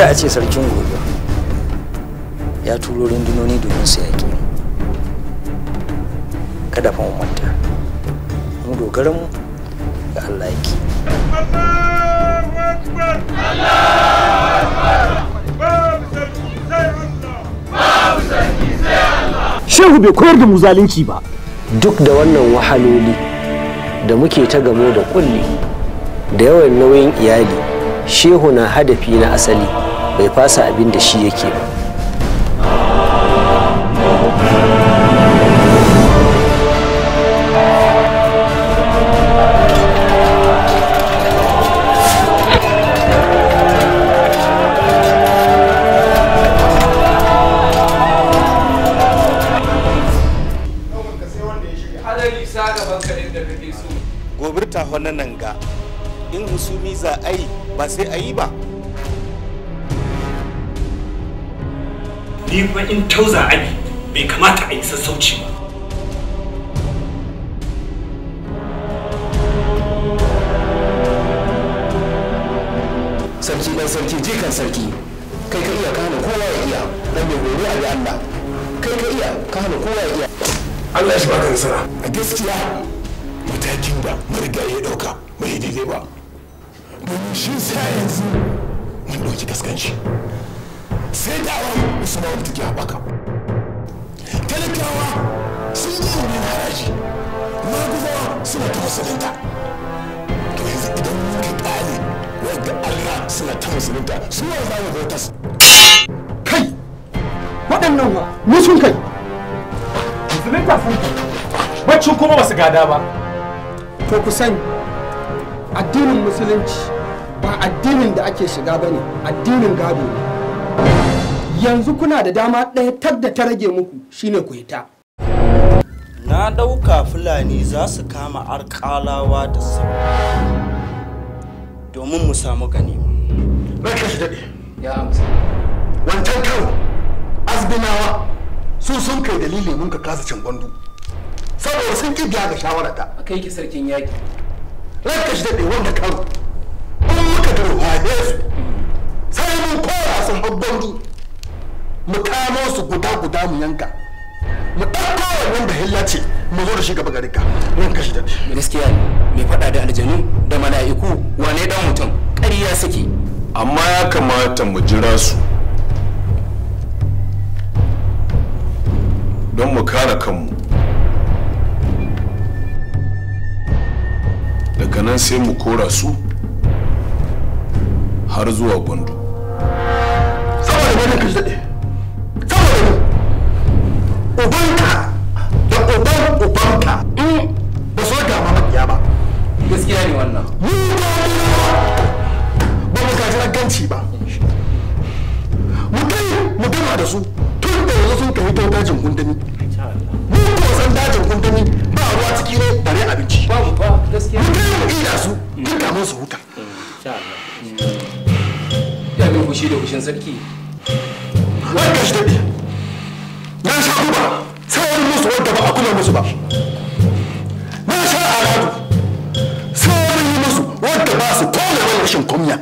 da a ce sarkin gobe ya turo rundunoni domin su yaƙi kada fa mu manta. Mu dogaran mu ga Allah yake. Shehu bai koyar da mu zalunci ba. Duk da wannan wahaloli da muke ta gamo da kulli da yawan nauyin iyali shehu na hadafi na asali. Bai fasa abin da shi yake ba. Gobirta wannan nan ga. In husumi za a yi ba sai a yi ba. Ni fa in tauza abi bai kamata a yi sassauci ba. Sarki dan sarki jikan sarki. Kai ka iya ka hana kowa ya iya. Dan mai horo a Allah. Kai ka iya ka hana kowa ya iya. Allah ya shi baka nasara. A gaskiya matakin da mariga ya ɗauka bai daidai ba. Domin shi sa yanzu mun ɗauki gaskanci. sai da awon musu ma wata ke haɓaka. Talakawa sun yi ilimin haraji maguzawa suna ta musulunta to yanzu idan muka ƙale wadda Allah suna ta musulunta su wa za mu bautas kai! Waɗannan wa? Musun kai. Musulunta sun bacci kuma ba su gada ba. To ku sani addinin musulunci ba addinin da ake shiga ba ne addinin gado ne. Yanzu kuna da dama ɗaya tag da ta rage muku shine ku hita na ɗauka fulani za su kama arkalawa da sau domin mu samu ganima Barka shi daɗe. Ya amsa. Wancan karo, azbinawa su sun kai dalili mun ka kasa cin gwandu. Saboda sun ƙi biya ga shawarata. a kai ki sarkin yaƙi Barka shi daɗe wanda karo. In muka turhade su, sai mun kora sun hau gwandu. Mu kamo su guda guda mu yanka. Mu ɗauko wannan da hilla ce mu zo da shi gaba gari ka. Ranka shi daɗe. gaskiya ne mai faɗa da aljanu da mala'iku wane dan mutum ƙarya suke amma ya kamata mu jira su don mu kare kanmu daga nan sai mu kora su har zuwa gwandu gaskiya ne wannan. Mu ba mu gaji raganci ba. Mu kai mu gama da su. Tun da yanzu sun kai to dajin gundumi. Mu ko san dajin gundumi ba ruwa ciki ne bare abinci. Babu fa gaskiya. Mu kai mu ida su tun kamun su huta. Ya min fushi da fushin sarki. Wai kashi daɗe na sha kuma sai wani musu wadda ba a kula musu ba. 姑娘。